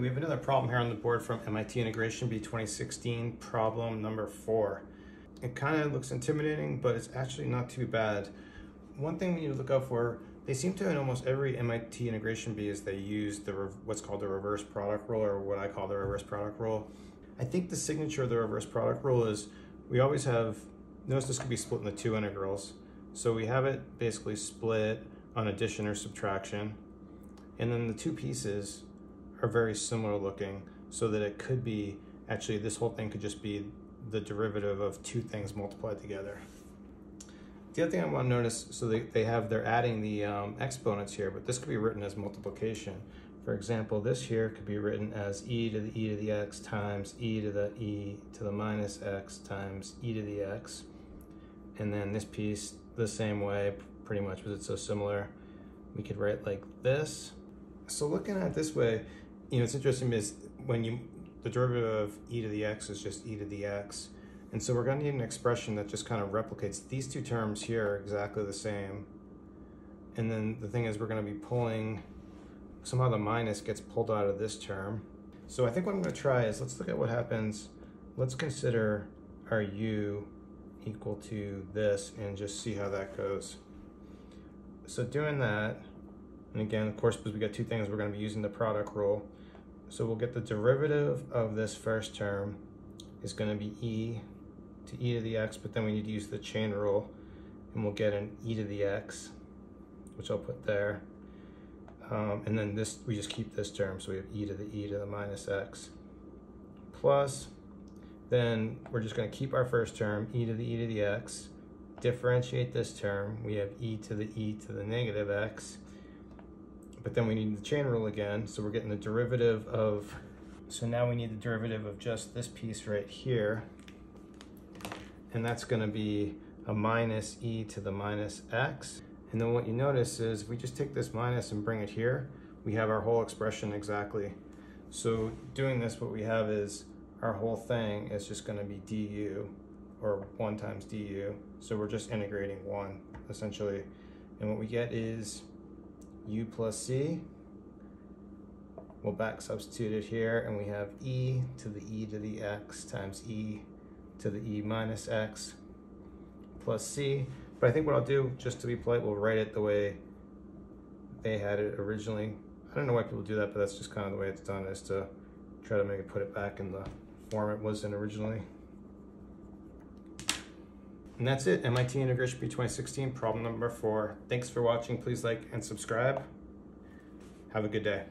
we have another problem here on the board from MIT Integration Bee 2016, problem number four. It kind of looks intimidating, but it's actually not too bad. One thing we need to look out for, they seem to in almost every MIT Integration Bee is they use the what's called the reverse product rule, or what I call the reverse product rule. I think the signature of the reverse product rule is we always have, notice this could be split into two integrals. So we have it basically split on addition or subtraction. And then the two pieces are very similar looking so that it could be, actually this whole thing could just be the derivative of two things multiplied together. The other thing I want to notice, so they, they have, they're adding the um, exponents here, but this could be written as multiplication. For example, this here could be written as e to the e to the x times e to the e to the minus x times e to the x. And then this piece the same way, pretty much, because it's so similar. We could write like this. So looking at it this way, you know, it's interesting is when you, the derivative of e to the x is just e to the x. And so we're gonna need an expression that just kind of replicates these two terms here are exactly the same. And then the thing is we're gonna be pulling, somehow the minus gets pulled out of this term. So I think what I'm gonna try is, let's look at what happens. Let's consider our u equal to this and just see how that goes. So doing that, and again, of course, because we got two things, we're gonna be using the product rule. So we'll get the derivative of this first term is gonna be e to e to the x, but then we need to use the chain rule and we'll get an e to the x, which I'll put there. Um, and then this, we just keep this term, so we have e to the e to the minus x plus, then we're just gonna keep our first term, e to the e to the x, differentiate this term, we have e to the e to the negative x, but then we need the chain rule again, so we're getting the derivative of, so now we need the derivative of just this piece right here, and that's gonna be a minus e to the minus x. And then what you notice is we just take this minus and bring it here, we have our whole expression exactly. So doing this, what we have is our whole thing is just gonna be du, or one times du. So we're just integrating one, essentially. And what we get is u plus c. We'll back substitute it here and we have e to the e to the x times e to the e minus x plus c. But I think what I'll do, just to be polite, we'll write it the way they had it originally. I don't know why people do that, but that's just kind of the way it's done, is to try to make it put it back in the form it was in originally. And that's it, MIT Integration Bee 2016, problem number four. Thanks for watching. Please like and subscribe. Have a good day.